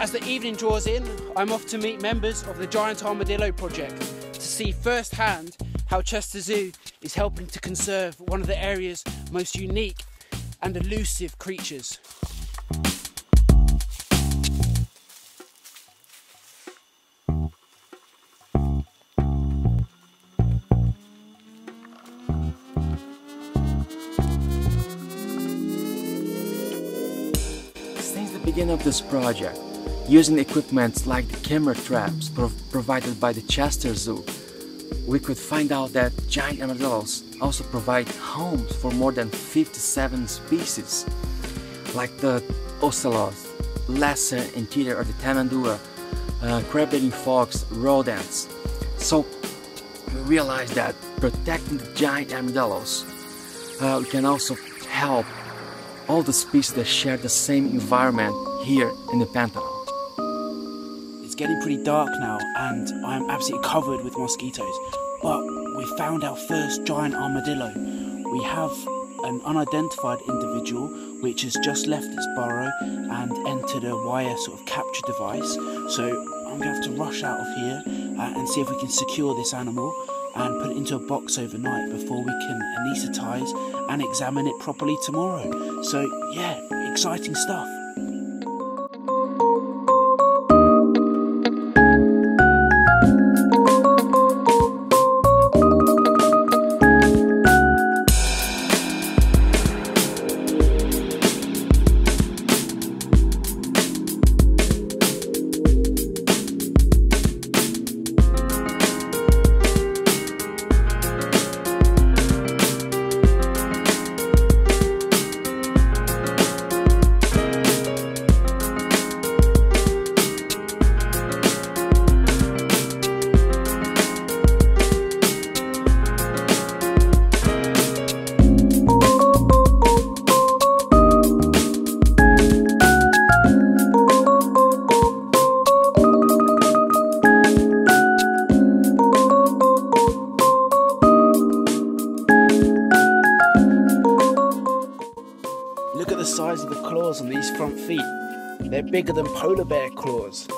As the evening draws in, I'm off to meet members of the Giant Armadillo Project to see firsthand how Chester Zoo is helping to conserve one of the area's most unique and elusive creatures. Since the beginning of this project, using equipment like the camera traps prov provided by the Chester Zoo, we could find out that giant armadillos also provide homes for more than 57 species, like the ocelot, lesser anteater of the tamandua, uh, crab-eating fox, rodents. So we realized that protecting the giant armadillos, uh, can also help all the species that share the same environment here in the Pantanal. Getting pretty dark now and I'm absolutely covered with mosquitoes. But we found our first giant armadillo. We have an unidentified individual which has just left its burrow and entered a wire sort of capture device. So I'm going to have to rush out of here uh, and see if we can secure this animal and put it into a box overnight before we can anaesthetize and examine it properly tomorrow. So yeah, exciting stuff. The size of the claws on these front feet. They're bigger than polar bear claws.